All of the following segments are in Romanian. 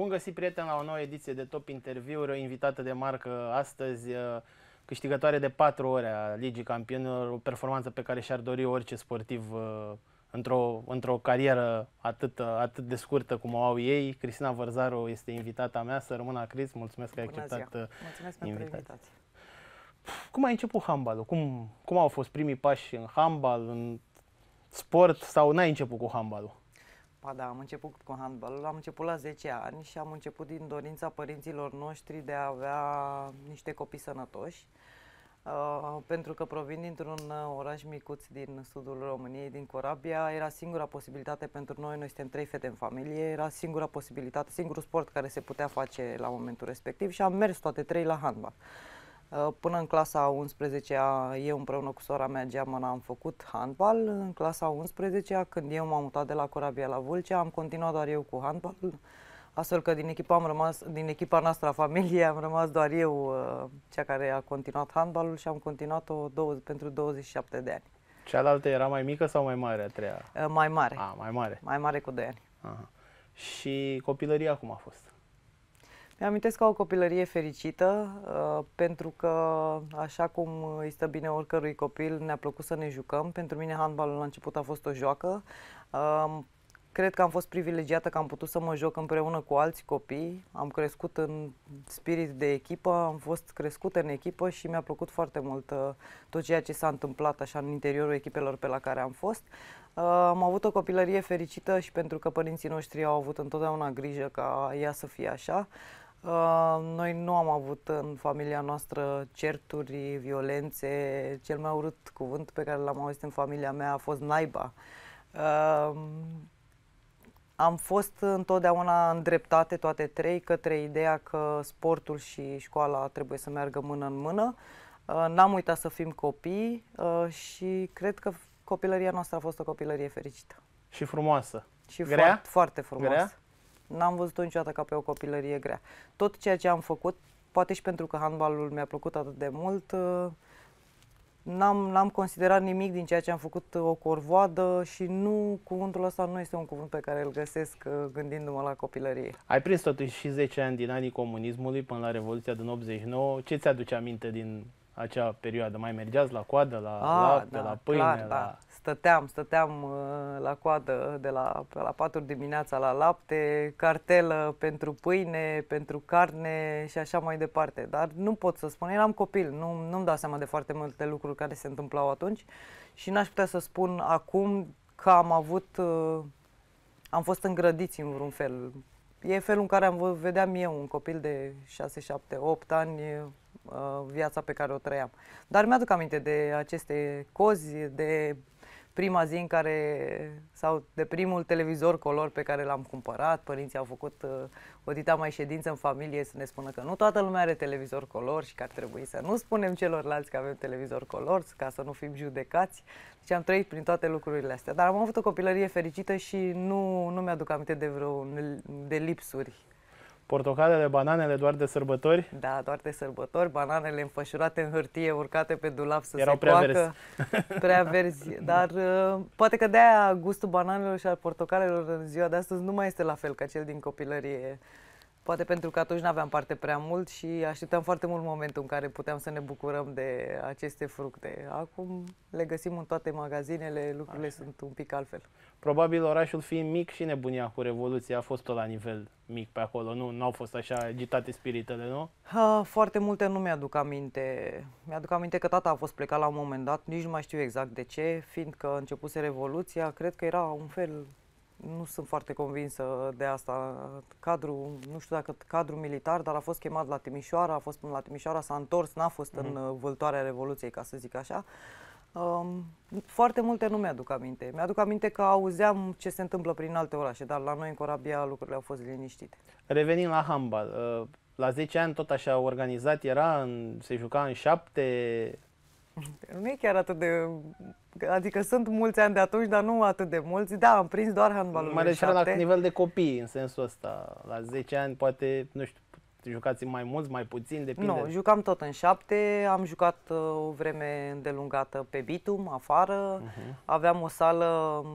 Bun găsit, prieten, la o nouă ediție de Top Interviuri, o invitată de marcă astăzi, uh, câștigătoare de patru ore a Ligii Campionilor, o performanță pe care și-ar dori orice sportiv uh, într-o, într-o carieră atât, uh, atât de scurtă cum o au ei. Cristina Vărzaru este invitata mea, să rămână Cris, mulțumesc că ai Bună acceptat ziua. Mulțumesc pentru invitația. invitație. Cum ai început handbalul? Cum, cum au fost primii pași în handbal, în sport sau n-ai început cu handbalul? Ba da, am început cu handbalul, am început la 10 ani și am început din dorința părinților noștri de a avea niște copii sănătoși. Uh, pentru că provin dintr-un uh, oraș micuț din sudul României, din Corabia, era singura posibilitate pentru noi, noi suntem trei fete în familie, era singura posibilitate, singurul sport care se putea face la momentul respectiv și am mers toate trei la handbal. Uh, Până în clasa 11-a, eu împreună cu sora mea Geamăna am făcut handbal. În clasa 11-a, când eu m-am mutat de la Corabia la Vâlcea, am continuat doar eu cu handbal. Astfel că din echipa, am rămas, din echipa noastră a familiei am rămas doar eu, uh, cea care a continuat handbalul și am continuat-o două, pentru 27 de ani. Cealaltă era mai mică sau mai mare, a treia? Uh, Mai mare, A, mai mare. mai mare cu 2 ani. Aha. Și copilăria cum a fost? Mi-amintesc ca o copilărie fericită, uh, pentru că, așa cum îi stă bine oricărui copil, ne-a plăcut să ne jucăm. Pentru mine handbalul la început a fost o joacă. Uh, Cred că am fost privilegiată că am putut să mă joc împreună cu alți copii. Am crescut în spirit de echipă, am fost crescută în echipă și mi-a plăcut foarte mult uh, tot ceea ce s-a întâmplat așa în interiorul echipelor pe la care am fost. Uh, Am avut o copilărie fericită și pentru că părinții noștri au avut întotdeauna grijă ca ea să fie așa. Uh, Noi nu am avut în familia noastră certuri, violențe. Cel mai urât cuvânt pe care l-am auzit în familia mea a fost naiba. Uh, Am fost întotdeauna îndreptate toate trei către ideea că sportul și școala trebuie să meargă mână în mână. Uh, N-am uitat să fim copii uh, și cred că copilăria noastră a fost o copilărie fericită. Și frumoasă. Și Grea? foarte, foarte frumoasă. Grea? N-am văzut-o niciodată ca pe o copilărie grea. Tot ceea ce am făcut, poate și pentru că handbalul mi-a plăcut atât de mult, uh, n-am, n-am considerat nimic din ceea ce am făcut o corvoadă și nu, cuvântul ăsta nu este un cuvânt pe care îl găsesc uh, gândindu-mă la copilărie. Ai prins totuși și 10 ani din anii comunismului până la Revoluția din 89. Ce ți-aduce aminte din acea perioadă? Mai mergeați la coadă, la lapte, la pâine? clar, la... da. Stăteam, stăteam uh, la coadă de la, pe la 4 dimineața la lapte, cartelă pentru pâine, pentru carne și așa mai departe. Dar nu pot să spun, eram copil, nu, nu-mi dau seama de foarte multe lucruri care se întâmplau atunci și n-aș putea să spun acum că am avut, uh, am fost îngrădiți în vreun fel. E felul în care am vă- vedeam eu, un copil de 6, 7, 8 ani, uh, viața pe care o trăiam. Dar mi-aduc aminte de aceste cozi, de prima zi în care, sau de primul televizor color pe care l-am cumpărat. Părinții au făcut uh, o dita mai ședință în familie să ne spună că nu toată lumea are televizor color și că ar trebui să nu spunem celorlalți că avem televizor color ca să nu fim judecați. Deci am trăit prin toate lucrurile astea. Dar am avut o copilărie fericită și nu, nu mi-aduc aminte de vreo de lipsuri. Portocalele, bananele doar de sărbători? Da, doar de sărbători, bananele înfășurate în hârtie, urcate pe dulap să Erau se prea coacă. Prea verzi. Dar uh, poate că de-aia gustul bananelor și al portocalelor în ziua de astăzi nu mai este la fel ca cel din copilărie. Poate pentru că atunci nu aveam parte prea mult și așteptam foarte mult momentul în care puteam să ne bucurăm de aceste fructe. Acum le găsim în toate magazinele, lucrurile Așa. sunt un pic altfel. Probabil orașul fiind mic și nebunia cu Revoluția a fost tot la nivel mic pe acolo. Nu, nu au fost așa agitate spiritele, nu? Ha, foarte multe nu mi-aduc aminte. Mi-aduc aminte că tata a fost plecat la un moment dat, nici nu mai știu exact de ce, fiindcă începuse Revoluția, cred că era un fel, nu sunt foarte convinsă de asta, cadru, nu știu dacă cadru militar, dar a fost chemat la Timișoara, a fost până la Timișoara, s-a întors, n-a fost în uh, vâltoarea Revoluției, ca să zic așa. Um, foarte multe nu mi-aduc aminte. Mi-aduc aminte că auzeam ce se întâmplă prin alte orașe, dar la noi în Corabia lucrurile au fost liniștite. Revenim la handbal. uh, La 10 ani tot așa organizat era, în, se juca în șapte, Nu e chiar atât de... Adică sunt mulți ani de atunci, dar nu atât de mulți. Da, am prins doar handbalul mă în refer la șapte. nivel de copii, în sensul ăsta. La 10 ani poate, nu știu, jucați mai mulți, mai puțin, depinde? Nu, jucam tot în șapte, am jucat uh, o vreme îndelungată pe bitum, afară, uh-huh. aveam o sală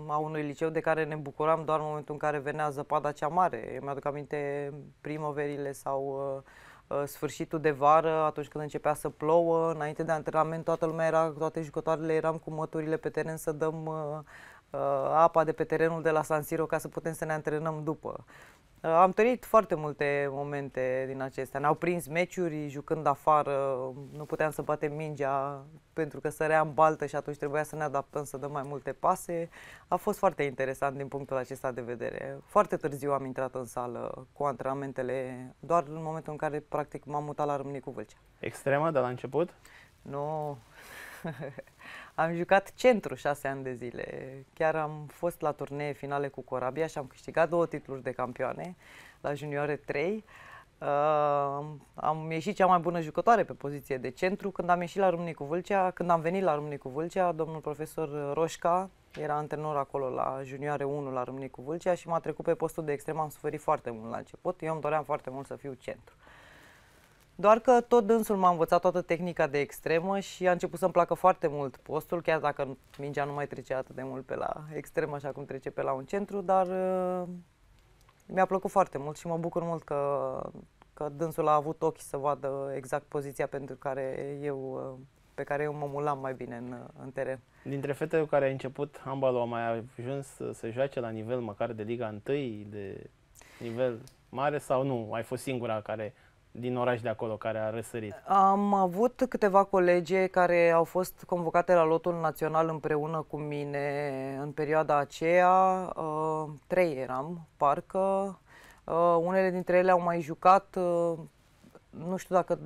a unui liceu de care ne bucuram doar în momentul în care venea zăpada cea mare. Eu mi-aduc aminte primăverile sau uh, uh, sfârșitul de vară, atunci când începea să plouă, înainte de antrenament toată lumea era, toate jucătoarele eram cu măturile pe teren să dăm uh, uh, apa de pe terenul de la San Siro ca să putem să ne antrenăm după. Uh, am trăit foarte multe momente din acestea. Ne-au prins meciuri jucând afară, nu puteam să batem mingea pentru că sărea în baltă și atunci trebuia să ne adaptăm să dăm mai multe pase. A fost foarte interesant din punctul acesta de vedere. Foarte târziu am intrat în sală cu antrenamentele, doar în momentul în care practic m-am mutat la Râmnicu Vâlcea. Extremă de la început? Nu, am jucat centru șase ani de zile. Chiar am fost la turnee finale cu Corabia și am câștigat două titluri de campioane la junioare 3. Uh, am ieșit cea mai bună jucătoare pe poziție de centru. Când am ieșit la Râmnicu Vâlcea, când am venit la Râmnicu Vâlcea, domnul profesor Roșca era antrenor acolo la junioare 1 la Râmnicu Vâlcea și m-a trecut pe postul de extrem. Am suferit foarte mult la început. Eu îmi doream foarte mult să fiu centru. Doar că tot dânsul m-a învățat toată tehnica de extremă și a început să-mi placă foarte mult postul, chiar dacă mingea nu mai trece atât de mult pe la extremă așa cum trece pe la un centru, dar uh, mi-a plăcut foarte mult și mă bucur mult că, că dânsul a avut ochi să vadă exact poziția pentru care eu, uh, pe care eu mă mulam mai bine în, în teren. Dintre fetele cu care ai început handbalul, a mai ajuns să, să joace la nivel măcar de Liga 1, de nivel mare sau nu? Ai fost singura care din oraș de acolo care a răsărit? Am avut câteva colege care au fost convocate la lotul național împreună cu mine în perioada aceea. Uh, trei eram, parcă. Uh, unele dintre ele au mai jucat uh, nu știu dacă,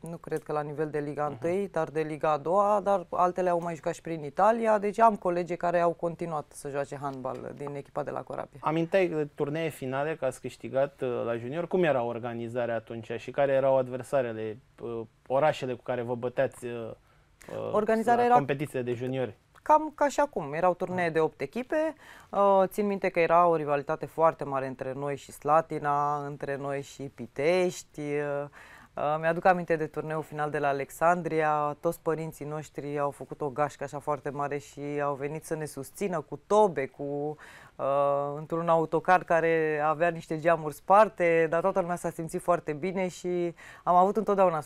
nu cred că la nivel de Liga 1, uh-huh. dar de Liga a doua, dar altele au mai jucat și prin Italia, deci am colegi care au continuat să joace handbal din echipa de la Corabia. Aminteai turnee finale că ați câștigat uh, la junior, cum era organizarea atunci și care erau adversarele, uh, orașele cu care vă băteați uh, organizarea la era... competiție de juniori? Cam ca și acum. Erau turnee de 8 echipe. Uh, țin minte că era o rivalitate foarte mare între noi și Slatina, între noi și Pitești. Uh, uh, mi-aduc aminte de turneul final de la Alexandria. Toți părinții noștri au făcut o gașcă așa foarte mare și au venit să ne susțină cu tobe, cu uh, într-un autocar care avea niște geamuri sparte, dar toată lumea s-a simțit foarte bine și am avut întotdeauna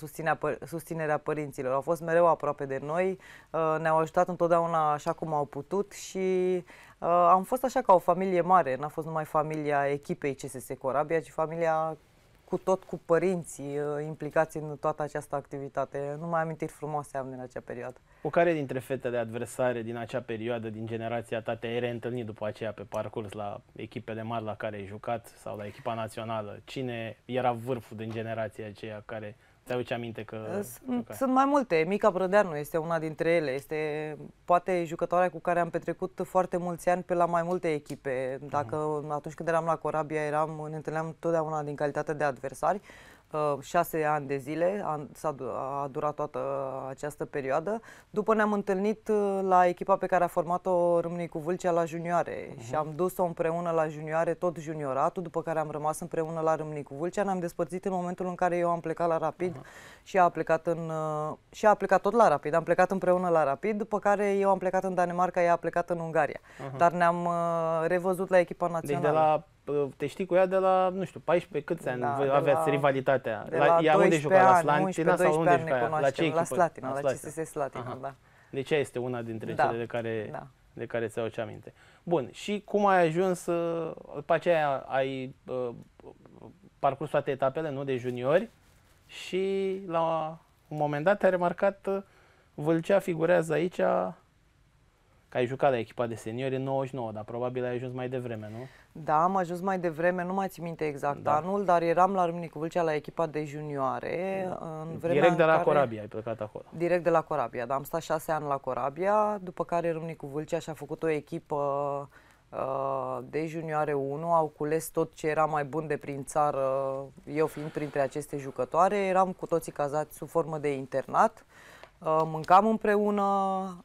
susținerea părinților. Au fost mereu aproape de noi, uh, ne-au ajutat întotdeauna așa cum au putut și uh, am fost așa ca o familie mare. N-a fost numai familia echipei CSS Corabia, ci familia cu tot cu părinții uh, implicați în toată această activitate. Nu mai amintiri frumoase am din acea perioadă. Cu care dintre fetele adversare din acea perioadă, din generația ta, te-ai reîntâlnit după aceea pe parcurs la echipele mari la care ai jucat sau la echipa națională? Cine era vârful din generația aceea care ți-aduce aminte că... Sunt, sunt mai multe. Mica Brădeanu este una dintre ele. Este poate jucătoarea cu care am petrecut foarte mulți ani pe la mai multe echipe. Dacă uh-huh. atunci când eram la Corabia eram, ne întâlneam totdeauna din calitate de adversari. Uh, șase ani de zile, a, a, a durat toată această perioadă. După ne-am întâlnit uh, la echipa pe care a format-o Râmnicu Vâlcea la junioare uh-huh. și am dus-o împreună la junioare, tot junioratul, după care am rămas împreună la Râmnicu Vâlcea. Ne-am despărțit în momentul în care eu am plecat la Rapid uh-huh. și a plecat în uh, și a plecat tot la Rapid. Am plecat împreună la Rapid, după care eu am plecat în Danemarca, ea a plecat în Ungaria. Uh-huh. Dar ne-am revăzut la echipa națională. Deci de la te știi cu ea de la, nu știu, 14 câți ani da, aveați la, rivalitatea? De la, la ea unde juca? La Slatina sau unde juca? La ce echipă? La Slatina, la, la CSS Slatina, Aha. da. Deci ea este una dintre da. cele de care, da. de care ți-au ce aminte. Bun, și cum ai ajuns, uh, după aceea ai uh, parcurs toate etapele, nu, de juniori și la un moment dat ai remarcat uh, Vâlcea figurează aici că ai jucat la echipa de seniori în 99, dar probabil ai ajuns mai devreme, nu? Da, am ajuns mai devreme, nu mai țin minte exact da. anul, dar eram la Râmnicu Vâlcea la echipa de junioare. Da. În direct de la care... Corabia ai plecat acolo. Direct de la Corabia, da, am stat șase ani la Corabia, după care Râmnicu Vâlcea și-a făcut o echipă uh, de junioare 1, au cules tot ce era mai bun de prin țară, eu fiind printre aceste jucătoare, eram cu toții cazați sub formă de internat. Uh, mâncam împreună,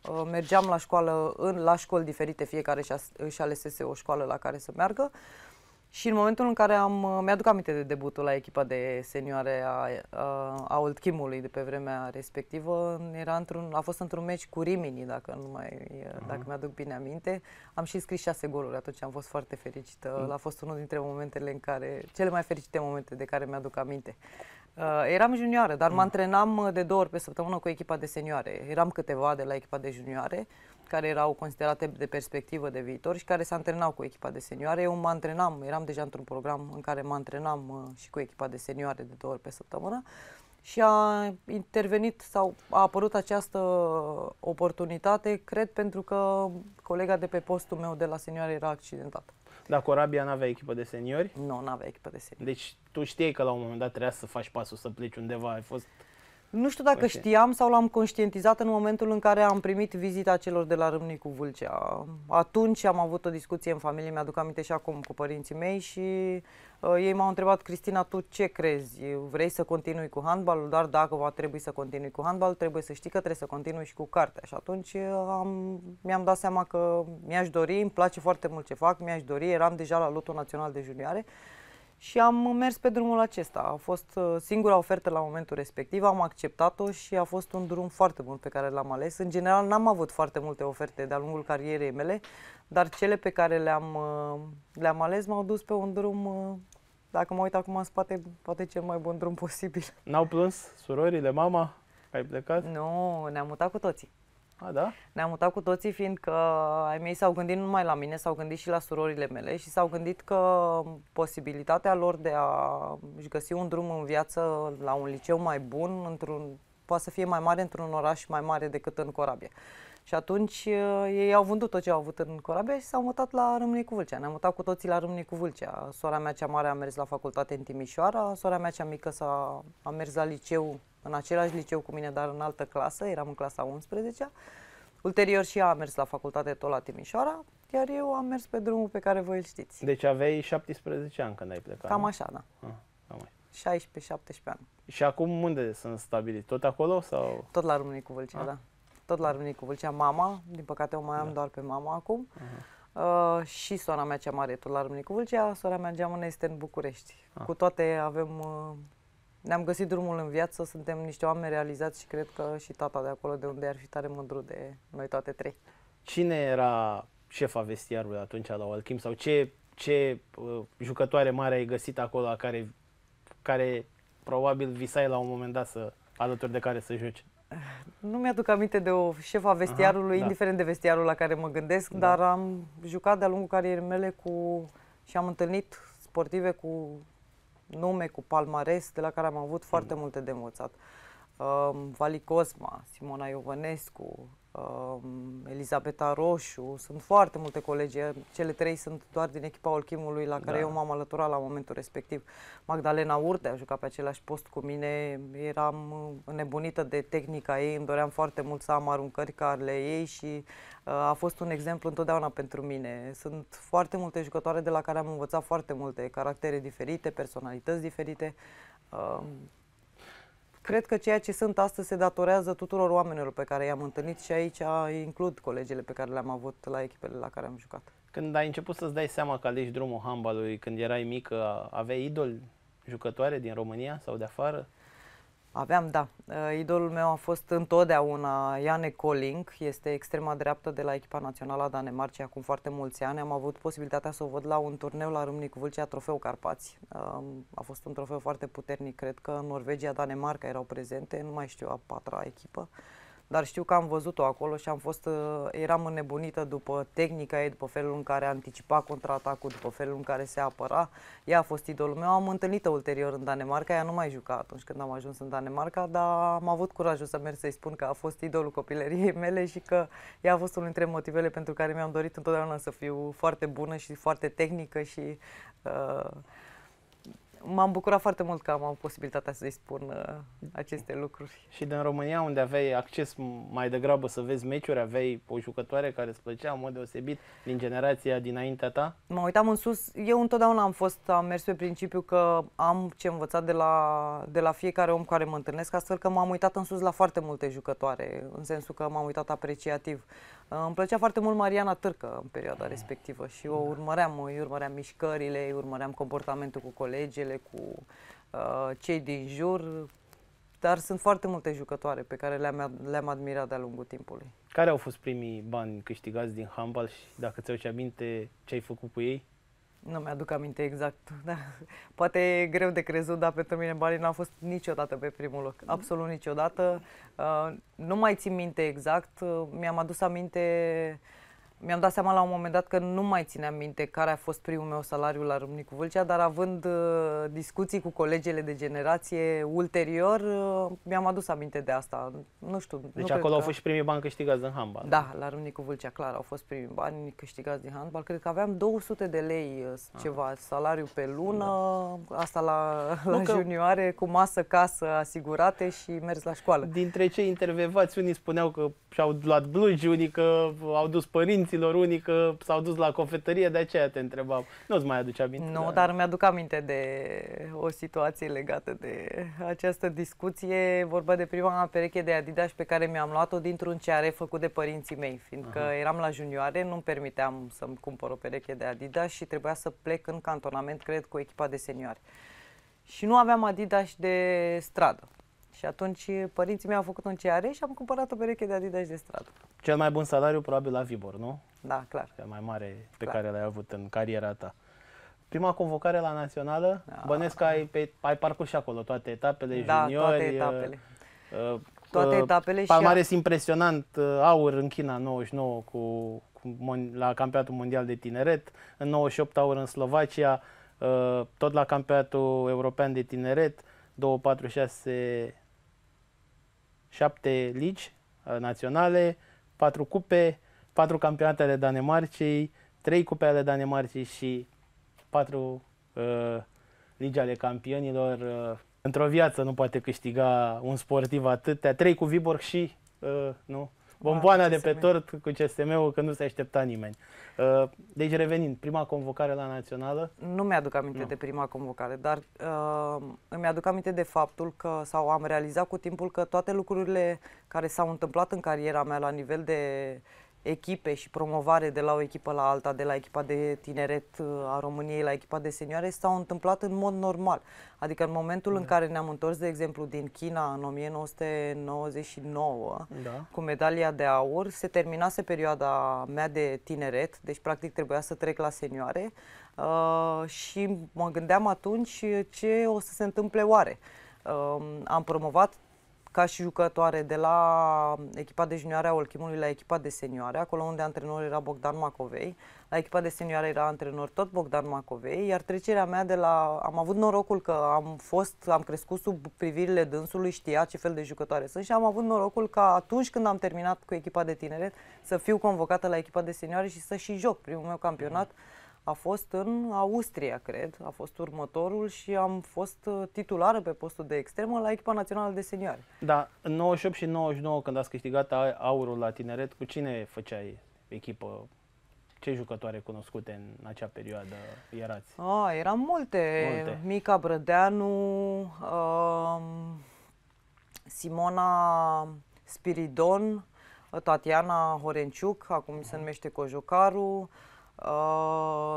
uh, mergeam la școală, în, la școli diferite, fiecare își alesese o școală la care să meargă Și în momentul în care am, mi-aduc aminte de debutul la echipa de senioare a, a, a Old Chimului de pe vremea respectivă, era într-un, a fost într-un meci cu Rimini, dacă nu mai, uh-huh. dacă mi-aduc bine aminte. Am și scris șase goluri, atunci am fost foarte fericită. Uh-huh. A fost unul dintre momentele în care, cele mai fericite momente de care mi-aduc aminte. Uh, eram junioară, dar uh-huh. mă antrenam de două ori pe săptămână cu echipa de senioare. Eram câteva de la echipa de junioare care erau considerate de perspectivă de viitor și care se antrenau cu echipa de senioare. Eu mă antrenam, eram deja într-un program în care mă antrenam uh, și cu echipa de senioare de două ori pe săptămână și a intervenit sau a apărut această oportunitate, cred, pentru că colega de pe postul meu de la senioare era accidentată. La Corabia nu avea echipă de seniori? Nu, nu avea echipă de seniori. Deci tu știi că la un moment dat trebuia să faci pasul să pleci undeva, ai fost nu știu dacă okay. știam sau l-am conștientizat în momentul în care am primit vizita celor de la Râmnicu Vâlcea. Atunci am avut o discuție în familie, mi-aduc aminte și acum cu părinții mei și uh, ei m-au întrebat, Cristina, tu ce crezi? Vrei să continui cu handbalul? Dar dacă va trebui să continui cu handbal, trebuie să știi că trebuie să continui și cu cartea. Și atunci uh, am, mi-am dat seama că mi-aș dori, îmi place foarte mult ce fac, mi-aș dori, eram deja la lotul național de junioare și am mers pe drumul acesta. A fost uh, singura ofertă la momentul respectiv, am acceptat-o și a fost un drum foarte bun pe care l-am ales. În general n-am avut foarte multe oferte de-a lungul carierei mele, dar cele pe care le-am, uh, le-am ales m-au dus pe un drum, uh, dacă mă uit acum în spate, poate cel mai bun drum posibil. N-au plâns surorile, mama, ai plecat? Nu, ne-am mutat cu toții. A, da? Ne-am mutat cu toții fiindcă ai mei s-au gândit nu numai la mine, s-au gândit și la surorile mele și s-au gândit că posibilitatea lor de a-și găsi un drum în viață la un liceu mai bun, într-un, poate să fie mai mare într-un oraș mai mare decât în Corabia. Și atunci uh, ei au vândut tot ce au avut în Corabia și s-au mutat la Râmnicu Vâlcea. Ne-am mutat cu toții la Râmnicu Vâlcea. Sora mea cea mare a mers la facultate în Timișoara, sora mea cea mică s-a, a mers la liceu în același liceu cu mine, dar în altă clasă, eram în clasa 11 Ulterior și ea a mers la facultate tot la Timișoara, iar eu am mers pe drumul pe care voi îl știți. Deci aveai 17 ani când ai plecat, Cam așa, da. Ah, cam așa. 16-17 ani. Și acum unde sunt stabiliți? Tot acolo sau? Tot la Râmnicu Vâlcea, ah. da. Tot la Râmnicu Vâlcea. Mama, din păcate o mai am da. doar pe mama acum. Uh-huh. Uh, și sora mea cea mare tot la Râmnicu Vâlcea, sora mea geamănă este în București. Ah. Cu toate avem uh, ne-am găsit drumul în viață, suntem niște oameni realizați și cred că și tata de acolo de unde ar fi tare mândru de noi toate trei. Cine era șefa vestiarului atunci la Alchim sau ce, ce uh, jucătoare mare ai găsit acolo care, care probabil visai la un moment dat să alături de care să joci? Nu mi-aduc aminte de o șefa vestiarului, Aha, da. indiferent da. de vestiarul la care mă gândesc, da. dar am jucat de-a lungul carierei mele cu și am întâlnit sportive cu nume cu palmares de la care am avut foarte mm. multe de învățat. Um, Vali Cosma, Simona Iovănescu, um, Elizabeta Roșu, sunt foarte multe colegi, cele trei sunt doar din echipa Olchimului la care da. eu m-am alăturat la momentul respectiv. Magdalena Urte a jucat pe același post cu mine, eram nebunită de tehnica ei, îmi doream foarte mult să am aruncări ca ale ei și uh, a fost un exemplu întotdeauna pentru mine. Sunt foarte multe jucătoare de la care am învățat foarte multe, caractere diferite, personalități diferite. Uh, Cred că ceea ce sunt astăzi se datorează tuturor oamenilor pe care i-am întâlnit și aici includ colegele pe care le-am avut la echipele la care am jucat. Când ai început să-ți dai seama că alegi drumul handbalului, când erai mică, aveai idol jucătoare din România sau de afară? Aveam, da. Uh, idolul meu a fost întotdeauna Iane Colling, este extrema dreaptă de la echipa națională a Danemarcei acum foarte mulți ani. Am avut posibilitatea să o văd la un turneu la Râmnicu Vâlcea, Trofeu Carpați. Um, a fost un trofeu foarte puternic, cred că Norvegia, Danemarca erau prezente, nu mai știu a patra echipă dar știu că am văzut-o acolo și am fost, uh, eram înnebunită după tehnica ei, după felul în care anticipa contraatacul, după felul în care se apăra. Ea a fost idolul meu, am întâlnit-o ulterior în Danemarca, ea nu mai juca atunci când am ajuns în Danemarca, dar am avut curajul să merg să-i spun că a fost idolul copilăriei mele și că ea a fost unul dintre motivele pentru care mi-am dorit întotdeauna să fiu foarte bună și foarte tehnică și uh, m-am bucurat foarte mult că am avut posibilitatea să-i spun uh, aceste lucruri. Și din România, unde aveai acces mai degrabă să vezi meciuri, aveai o jucătoare care îți plăcea în mod deosebit din generația dinaintea ta? Mă uitam în sus. Eu întotdeauna am fost, am mers pe principiu că am ce învățat de la, de la fiecare om care mă întâlnesc, astfel că m-am uitat în sus la foarte multe jucătoare, în sensul că m-am uitat apreciativ. Uh, îmi plăcea foarte mult Mariana Târcă în perioada respectivă și o urmăream, îi urmăream mișcările, îi urmăream comportamentul cu colegele, cu uh, cei din jur, dar sunt foarte multe jucătoare pe care le-am, le-am admirat de-a lungul timpului. Care au fost primii bani câștigați din handbal și dacă ți-au aminte ce ai făcut cu ei? Nu mi-aduc aminte exact. Da. Poate e greu de crezut, dar pentru mine banii n-au fost niciodată pe primul loc. Absolut niciodată. Uh, nu mai țin minte exact. Uh, mi-am adus aminte mi-am dat seama la un moment dat că nu mai țineam minte care a fost primul meu salariu la Râmnicu Vâlcea, dar având uh, discuții cu colegele de generație ulterior, uh, mi-am adus aminte de asta. Nu știu. Deci nu acolo au că... fost și primii bani câștigați din handball. Da, la Râmnicu Vâlcea, clar, au fost primii bani câștigați din handball. Cred că aveam 200 de lei uh, ah. ceva salariu pe lună, da. asta la, la că... junioare, cu masă, casă asigurate și mers la școală. Dintre cei intervievați, unii spuneau că și-au luat blugi, unii că au dus părinți părinților, unii că s-au dus la cofetărie, de aceea te întrebam. Nu-ți mai aduce aminte? Nu, dar mi-aduc aminte de o situație legată de această discuție. Vorba de prima mea pereche de Adidas pe care mi-am luat-o dintr-un ceare făcut de părinții mei, fiindcă Aha. eram la junioare, nu-mi permiteam să-mi cumpăr o pereche de Adidas și trebuia să plec în cantonament, cred, cu echipa de senioare. Și nu aveam Adidas de stradă. Și atunci părinții mei au făcut un CR și am cumpărat o pereche de Adidas de stradă. Cel mai bun salariu probabil la Vibor, nu? Da, clar. Cel mai mare pe clar. care l-ai avut în cariera ta. Prima convocare la națională, da. bănesc că ai, pe, ai parcurs și acolo toate etapele, da, juniori. toate etapele. Uh, uh, toate etapele Palmares și impresionant, uh, aur în China 99 cu, cu mon, la campionatul mondial de tineret, în 98 aur în Slovacia, uh, tot la campionatul european de tineret, 2, 4, 6, șapte ligi uh, naționale, patru cupe, patru campionate ale Danemarcei, trei cupe ale Danemarcei și patru uh, ligi ale campionilor. Uh, într-o viață nu poate câștiga un sportiv atâtea. Trei cu Viborg și, uh, nu? Bomboana de pe tort cu CSM-ul, că nu se aștepta nimeni. Uh, deci revenind, prima convocare la națională? Nu mi-aduc aminte nu. de prima convocare, dar uh, îmi aduc aminte de faptul că, sau am realizat cu timpul că toate lucrurile care s-au întâmplat în cariera mea la nivel de echipe și promovare de la o echipă la alta, de la echipa de tineret uh, a României la echipa de senioare, s-au întâmplat în mod normal. Adică în momentul da. în care ne-am întors, de exemplu, din China în 1999, da. cu medalia de aur, se terminase perioada mea de tineret, deci practic trebuia să trec la senioare uh, și mă gândeam atunci ce o să se întâmple oare. Uh, am promovat ca și jucătoare de la echipa de junioare a Olchimului la echipa de senioare, acolo unde antrenor era Bogdan Macovei. La echipa de senioare era antrenor tot Bogdan Macovei, iar trecerea mea de la... Am avut norocul că am fost, am crescut sub privirile dânsului, știa ce fel de jucătoare sunt și am avut norocul că atunci când am terminat cu echipa de tineret să fiu convocată la echipa de senioare și să și joc primul meu campionat. Mm a fost în Austria, cred, a fost următorul și am fost uh, titulară pe postul de extremă la echipa națională de senioare. Da, în 98 și 99 când ați câștigat aurul la tineret, cu cine făceai echipă? Ce jucătoare cunoscute în acea perioadă erați? Ah, eram multe. multe. Mica Brădeanu, uh, Simona Spiridon, Tatiana Horenciuc, acum se numește Cojocaru, uh,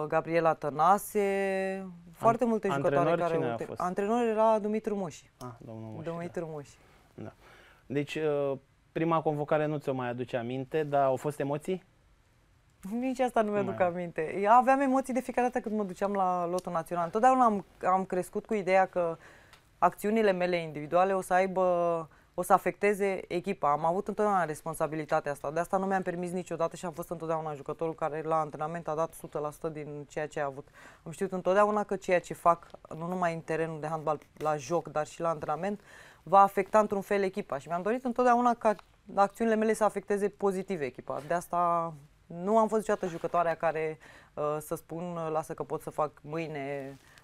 Gabriela Tănase, foarte An- multe jucătoare care cine a fost? Antrenor era Dumitru Moși. Ah, domnul Moși. Dumitru da. Moși. Da. Deci, uh, prima convocare nu ți-o mai aduce aminte, dar au fost emoții? Nici asta nu mi-aduc aminte. Eu aveam emoții de fiecare dată când mă duceam la lotul național. Întotdeauna am, am crescut cu ideea că acțiunile mele individuale o să aibă o să afecteze echipa. Am avut întotdeauna responsabilitatea asta. De asta nu mi-am permis niciodată și am fost întotdeauna jucătorul care la antrenament a dat 100% din ceea ce a avut. Am știut întotdeauna că ceea ce fac, nu numai în terenul de handbal, la joc, dar și la antrenament, va afecta într-un fel echipa. Și mi-am dorit întotdeauna ca acțiunile mele să afecteze pozitiv echipa. De asta nu am fost niciodată jucătoarea care uh, să spun lasă că pot să fac mâine Uh,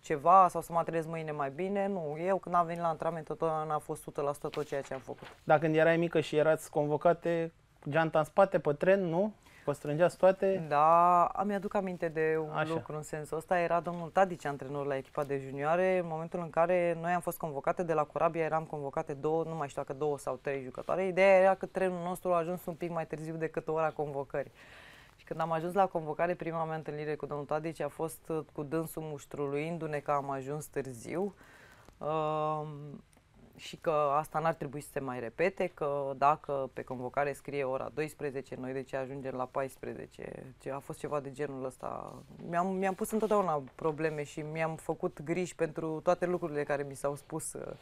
ceva sau să mă antrenez mâine mai bine. Nu, eu când am venit la antrenament totdeauna a fost 100% tot ceea ce am făcut. Dacă când erai mică și erați convocate, geanta în spate, pe tren, nu? păstrângeați toate? Da, am aduc aminte de un Așa. lucru în sensul ăsta. Era domnul Tadici, antrenor la echipa de junioare, în momentul în care noi am fost convocate de la Corabia, eram convocate două, nu mai știu dacă două sau trei jucătoare. Ideea era că trenul nostru a ajuns un pic mai târziu decât ora convocării. Și când am ajuns la convocare, prima mea întâlnire cu domnul Tadici a fost uh, cu dânsul muștruluindu-ne că am ajuns târziu. Uh, și că asta n-ar trebui să se mai repete, că dacă pe convocare scrie ora 12, noi de ce ajungem la 14, ce a fost ceva de genul ăsta. Mi-am, mi-am pus întotdeauna probleme și mi-am făcut griji pentru toate lucrurile care mi s-au spus uh,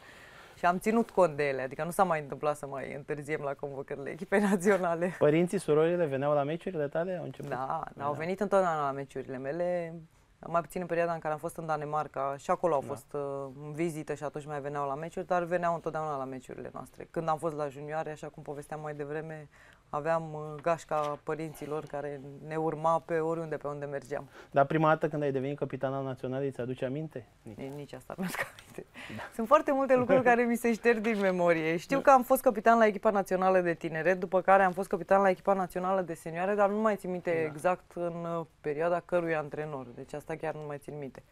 și am ținut cont de ele, adică nu s-a mai întâmplat să mai întârziem la convocările echipei naționale. Părinții, surorile veneau la meciurile tale? Au început? Da, da, au venit întotdeauna la meciurile mele mai puțin în perioada în care am fost în Danemarca și acolo au da. fost uh, în vizită și atunci mai veneau la meciuri, dar veneau întotdeauna la meciurile noastre. Când am fost la junioare, așa cum povesteam mai devreme, aveam uh, gașca părinților care ne urma pe oriunde pe unde mergeam. Dar prima dată când ai devenit capitan al naționalei, ți aduce aminte? Nici, Nici asta nu mi aminte. Da. Sunt foarte multe lucruri care mi se șterg din memorie. Știu da. că am fost capitan la echipa națională de tineret, după care am fost capitan la echipa națională de senioare, dar nu mai țin minte da. exact în uh, perioada cărui antrenor. Deci asta chiar nu mai țin minte.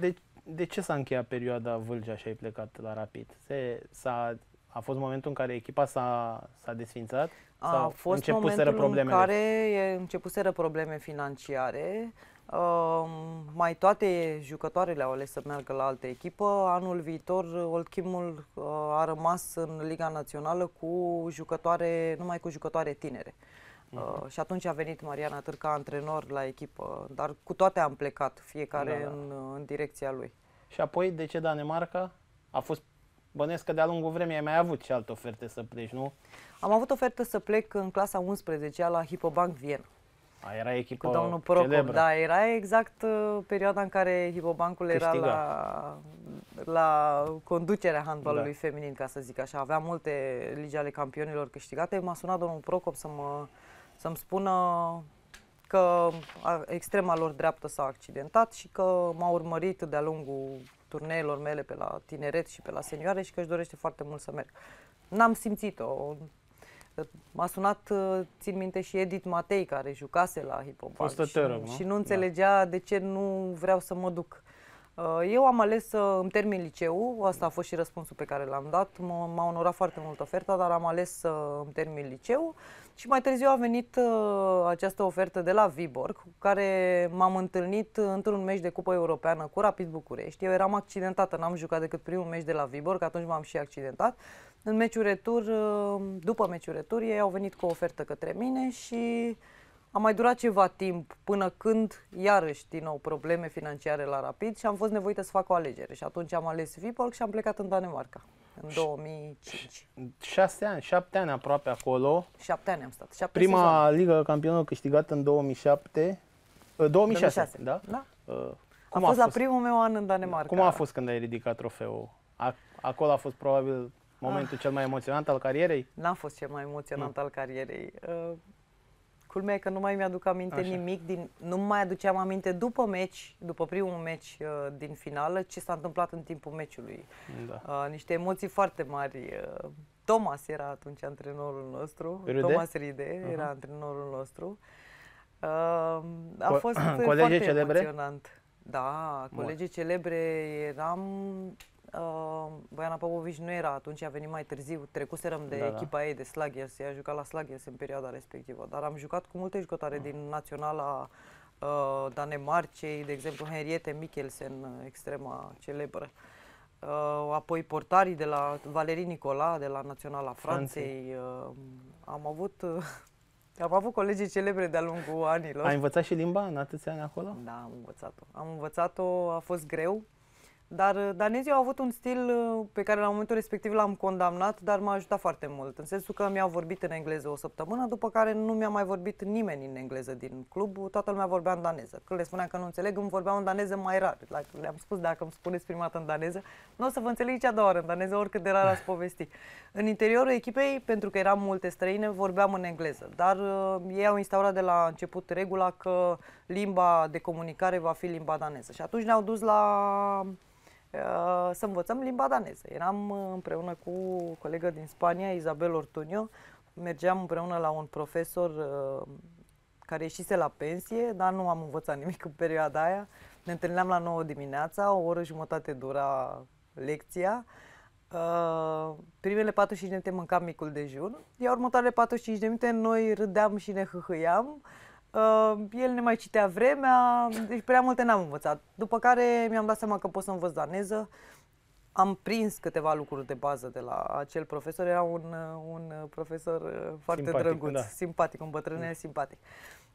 De, de ce s-a încheiat perioada Vâlcea și ai plecat la Rapid? Se, s-a, a fost momentul în care echipa s-a, s-a desfințat? A fost momentul problemele? în care începuseră probleme financiare. Uh, mai toate jucătoarele au ales să meargă la altă echipă. Anul viitor, Oldchimul uh, a rămas în Liga Națională cu jucătoare, numai cu jucătoare tinere. Uh, și atunci a venit Mariana Târca antrenor la echipă, dar cu toate am plecat, fiecare da, da. În, în direcția lui. Și apoi, de ce Danemarca? A fost, bănesc că de-a lungul vremii ai mai avut și alte oferte să pleci, nu? Am avut ofertă să plec în clasa 11 la Hipobank Viena. A, era echipa cu domnul Procop, celebră. da, era exact uh, perioada în care Hipobancul era la, la conducerea handbalului da. feminin, ca să zic așa. Avea multe ligi ale campionilor câștigate. M-a sunat domnul Procop să mă să-mi spună că extrema lor dreaptă s-a accidentat și că m-a urmărit de-a lungul turneelor mele pe la tineret și pe la senioare și că își dorește foarte mult să merg. N-am simțit-o. M-a sunat, țin minte, și Edith Matei, care jucase la Hipobank și, nu? și nu înțelegea da. de ce nu vreau să mă duc. Eu am ales să îmi termin liceu, asta a fost și răspunsul pe care l-am dat. M-a onorat foarte mult oferta, dar am ales să îmi termin liceu. Și mai târziu a venit uh, această ofertă de la Viborg, cu care m-am întâlnit într-un meci de Cupă Europeană cu Rapid București. Eu eram accidentată, n-am jucat decât primul meci de la Viborg, atunci m-am și accidentat. În meciul retur, uh, după meciul retur, ei au venit cu o ofertă către mine și a mai durat ceva timp până când, iarăși, din nou, probleme financiare la Rapid și am fost nevoită să fac o alegere. Și atunci am ales Viborg și am plecat în Danemarca în 2005. Șase ani, șapte ani aproape acolo. Șapte ani am stat. Șapte Prima sezoane. ligă campionă câștigată în 2007. 2006, 2006. da? Da. Uh, cum a fost, a fost la primul meu an în Danemarca. Cum a fost când ai ridicat trofeul? A, acolo a fost probabil momentul ah. cel mai emoționant al carierei? N-a fost cel mai emoționant mm. al carierei. Uh, Culmea e că nu mai mi-aduc aminte Așa. nimic, din, nu mai aduceam aminte după meci, după primul meci uh, din finală, ce s-a întâmplat în timpul meciului. Da. Uh, niște emoții foarte mari. Uh, Thomas era atunci antrenorul nostru, Ride? Thomas Ride uh-huh. era antrenorul nostru. Uh, a fost Co- foarte celebre? emoționant. Da, colegii Bun. celebre eram Uh, Boiana Popovici nu era atunci, a venit mai târziu, trecuserăm de da, da. echipa da. ei de Slagers, ea a jucat la Slagers în perioada respectivă, dar am jucat cu multe jucătoare uh. din naționala uh, Danemarcei, de exemplu Henriette Mikkelsen, extrema celebră. Uh, apoi portarii de la Valerii Nicola, de la Naționala Franței. Uh, am avut uh, am avut colegii celebre de-a lungul anilor. Ai învățat și limba în atâția ani acolo? Da, am învățat-o. Am învățat-o, a fost greu. Dar uh, danezii au avut un stil uh, pe care la momentul respectiv l-am condamnat, dar m-a ajutat foarte mult. În sensul că mi-au vorbit în engleză o săptămână, după care nu mi-a mai vorbit nimeni în engleză din club, toată lumea vorbea în daneză. Când le spuneam că nu înțeleg, îmi vorbeau în daneză mai rar. Le-am spus, dacă îmi spuneți prima dată în daneză, nu o să vă înțeleg nici a doua oară în daneză, oricât de rar ați povesti. În interiorul echipei, pentru că eram multe străine, vorbeam în engleză, dar uh, ei au instaurat de la început regula că limba de comunicare va fi limba daneză. Și atunci ne-au dus la Uh, să învățăm limba daneză. Eram uh, împreună cu o colegă din Spania, Isabel Ortunio, mergeam împreună la un profesor uh, care ieșise la pensie, dar nu am învățat nimic în perioada aia. Ne întâlneam la 9 dimineața, o oră jumătate dura lecția. Uh, primele 45 de minute mâncam micul dejun, iar următoarele 45 de minute noi râdeam și ne hâhâiam. Uh, el ne mai citea vremea, deci prea multe n-am învățat. După care mi-am dat seama că pot să învăț daneză. Am prins câteva lucruri de bază de la acel profesor. Era un, un profesor uh, foarte simpatic, drăguț, da. simpatic, un bătrânel da. simpatic.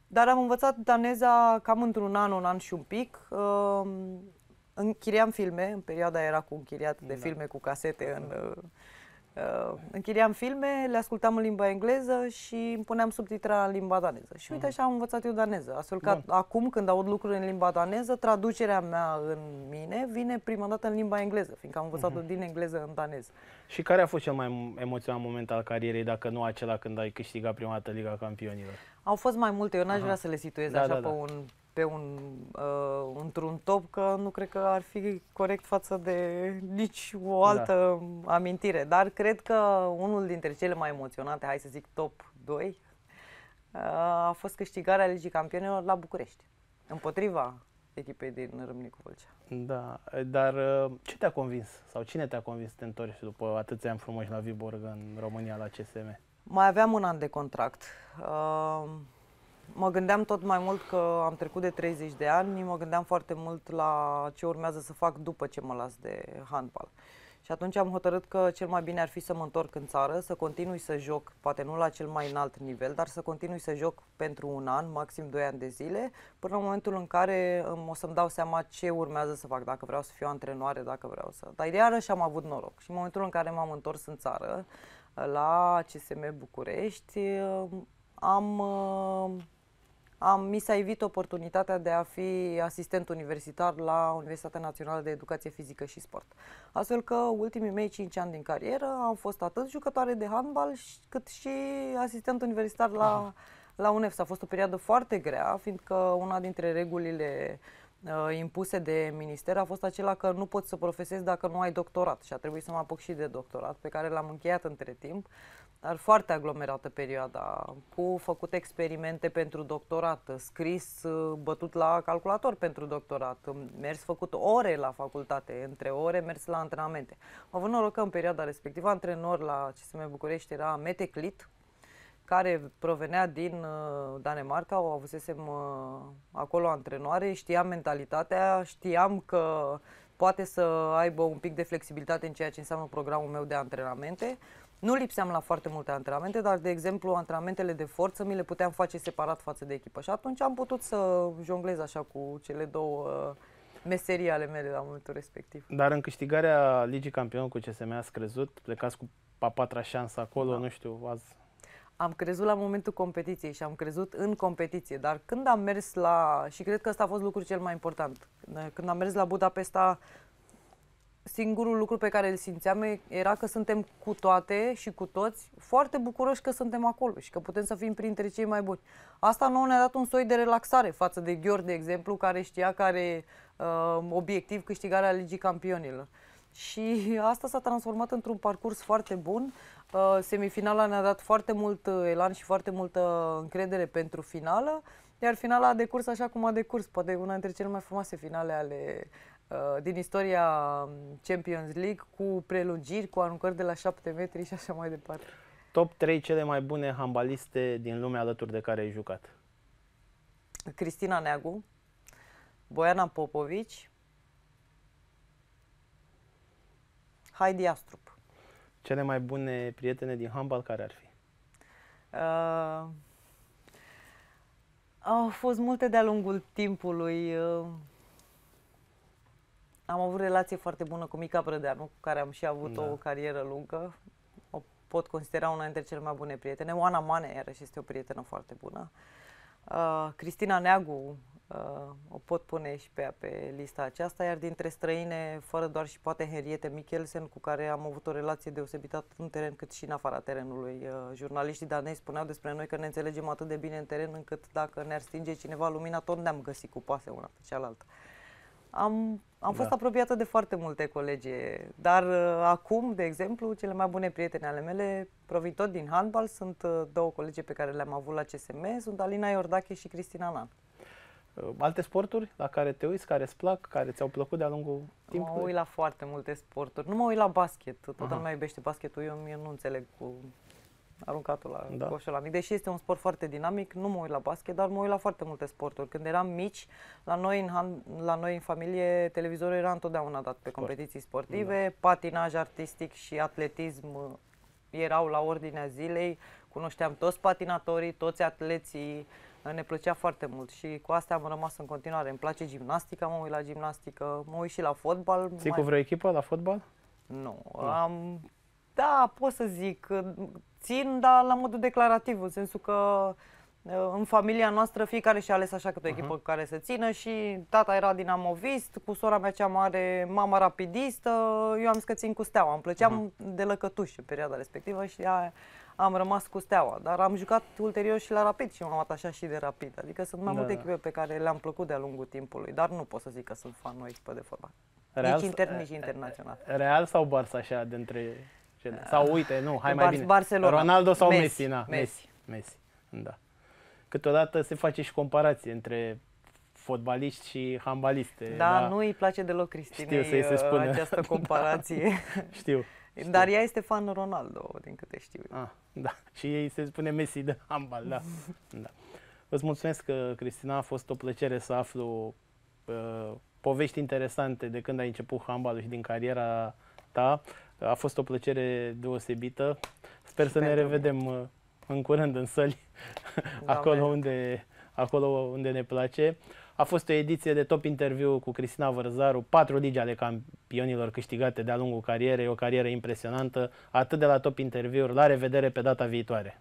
Dar am învățat daneza cam într-un an, un an și un pic. Uh, închiriam filme, în perioada era cu închiriat de da. filme cu casete în... Uh, uh, închiriam filme, le ascultam în limba engleză și îmi puneam subtitra în limba daneză. Și uite așa am învățat eu daneză. Astfel că Bun. acum când aud lucruri în limba daneză, traducerea mea în mine vine prima dată în limba engleză, fiindcă am învățat-o uh-huh. din engleză în daneză. Și care a fost cel mai emoționant moment al carierei, dacă nu acela când ai câștigat prima dată Liga Campionilor? Au fost mai multe, eu n-aș vrea să le situez da, așa da, da. pe un pe un, uh, într-un top, că nu cred că ar fi corect față de nici o da. altă da. amintire. Dar cred că unul dintre cele mai emoționante, hai să zic top 2, uh, a fost câștigarea Ligii Campionilor la București, împotriva echipei din Râmnicu Vâlcea. Da, dar uh, ce te-a convins sau cine te-a convins să te întorci după atâția ani frumoși la Viborg în România la CSM? Mai aveam un an de contract. Uh, mă gândeam tot mai mult că am trecut de 30 de ani, mă gândeam foarte mult la ce urmează să fac după ce mă las de handbal. Și atunci am hotărât că cel mai bine ar fi să mă întorc în țară, să continui să joc, poate nu la cel mai înalt nivel, dar să continui să joc pentru un an, maxim 2 ani de zile, până în momentul în care o să-mi dau seama ce urmează să fac, dacă vreau să fiu antrenoare, dacă vreau să... Dar iarăși am avut noroc. Și în momentul în care m-am întors în țară, la CSM București, am am, mi s-a evit oportunitatea de a fi asistent universitar la Universitatea Națională de Educație Fizică și Sport. Astfel că ultimii mei 5 ani din carieră am fost atât jucătoare de handbal cât și asistent universitar la, la UNEF. A fost o perioadă foarte grea, fiindcă una dintre regulile uh, impuse de minister a fost acela că nu poți să profesezi dacă nu ai doctorat și a trebuit să mă apuc și de doctorat, pe care l-am încheiat între timp dar foarte aglomerată perioada, cu făcut experimente pentru doctorat, scris, bătut la calculator pentru doctorat, mers făcut ore la facultate, între ore mers la antrenamente. Am avut noroc că în perioada respectivă antrenor la CSM București era Mete Clit, care provenea din uh, Danemarca, o avusesem uh, acolo antrenoare, știam mentalitatea, știam că poate să aibă un pic de flexibilitate în ceea ce înseamnă programul meu de antrenamente nu lipseam la foarte multe antrenamente, dar, de exemplu, antrenamentele de forță mi le puteam face separat față de echipă. Și atunci am putut să jonglez așa cu cele două uh, meserii ale mele la momentul respectiv. Dar în câștigarea Ligii Campionilor cu CSM a crezut? Plecați cu a patra șansă acolo, da. nu știu, azi... Am crezut la momentul competiției și am crezut în competiție, dar când am mers la, și cred că ăsta a fost lucrul cel mai important, când am mers la Budapesta, singurul lucru pe care îl simțeam era că suntem cu toate și cu toți foarte bucuroși că suntem acolo și că putem să fim printre cei mai buni. Asta nu ne-a dat un soi de relaxare față de Gheor, de exemplu, care știa că are uh, obiectiv câștigarea Ligii Campionilor. Și asta s-a transformat într-un parcurs foarte bun. Uh, semifinala ne-a dat foarte mult uh, elan și foarte multă încredere pentru finală, iar finala a decurs așa cum a decurs, poate una dintre cele mai frumoase finale ale Uh, din istoria um, Champions League cu prelungiri, cu aruncări de la 7 metri și așa mai departe. Top 3 cele mai bune handbaliste din lume alături de care ai jucat? Cristina Neagu, Boiana Popovici, Heidi Astrup. Cele mai bune prietene din handbal care ar fi? Uh, au fost multe de-a lungul timpului. Uh, am avut relație foarte bună cu Mica Brădeanu, cu care am și avut da. o carieră lungă. O pot considera una dintre cele mai bune prietene. Oana Mane, iarăși, este o prietenă foarte bună. Uh, Cristina Neagu, uh, o pot pune și pe ea pe lista aceasta, iar dintre străine, fără doar și poate Henriette Mikkelsen, cu care am avut o relație deosebită atât în teren cât și în afara terenului. Uh, jurnaliștii danezi spuneau despre noi că ne înțelegem atât de bine în teren încât dacă ne-ar stinge cineva lumina, tot ne-am găsit cu pase una pe cealaltă. Am, am fost da. apropiată de foarte multe colegi, dar uh, acum, de exemplu, cele mai bune prietene ale mele provin tot din handbal. Sunt uh, două colegi pe care le-am avut la CSM, sunt Alina Iordache și Cristina Nan. Uh, alte sporturi la care te uiți, care îți plac, care ți-au plăcut de-a lungul timpului? Mă uit la foarte multe sporturi. Nu mă uit la basket. Toată lumea iubește basketul. Eu, eu nu înțeleg cu aruncatul la da. coșul la mic. Deși este un sport foarte dinamic, nu mă uit la basket, dar mă uit la foarte multe sporturi. Când eram mici, la noi în, la noi în familie, televizorul era întotdeauna dat pe competiții sportive, da. patinaj artistic și atletism erau la ordinea zilei. Cunoșteam toți patinatorii, toți atleții, ne plăcea foarte mult și cu asta am rămas în continuare. Îmi place gimnastica, mă uit la gimnastică, mă uit și la fotbal. Ții mai... cu vreo echipă la fotbal? Nu, am da, pot să zic, țin, dar la modul declarativ, în sensul că uh, în familia noastră fiecare și-a ales așa câte o echipă uh-huh. care să țină și tata era dinamovist, cu sora mea cea mare, mama rapidistă, eu am zis că țin cu steaua. Îmi plăceam uh-huh. de lăcătuș în perioada respectivă și aia, am rămas cu steaua. Dar am jucat ulterior și la rapid și m-am atașat și de rapid. Adică sunt mai da, multe da. echipe pe care le-am plăcut de-a lungul timpului, dar nu pot să zic că sunt fan o echipă de fotbal. Real, nici intern, nici internațional. Real sau Barça așa, dintre cele. Sau uite, nu, hai Bar- mai bine. Barcelona. Ronaldo sau Messi, Messi, na, Messi. Messi. Messi. Da. Câteodată se face și comparație între fotbaliști și handbaliste. Da, da, nu îi place deloc Cristinei știu, să se spune. această comparație. da, știu, știu. Dar ea este fan Ronaldo, din câte știu. Ah, da. Și ei se spune Messi de handbal, da. da. Îți mulțumesc, că, Cristina, a fost o plăcere să aflu uh, povești interesante de când ai început handbalul și din cariera ta. A fost o plăcere deosebită. Sper și să ne revedem mine. Uh, în curând în săli, da, acolo, unde, acolo unde ne place. A fost o ediție de top interviu cu Cristina Vărzaru, patru ligi ale campionilor câștigate de-a lungul carierei, o carieră impresionantă, atât de la top interviuri. La revedere pe data viitoare!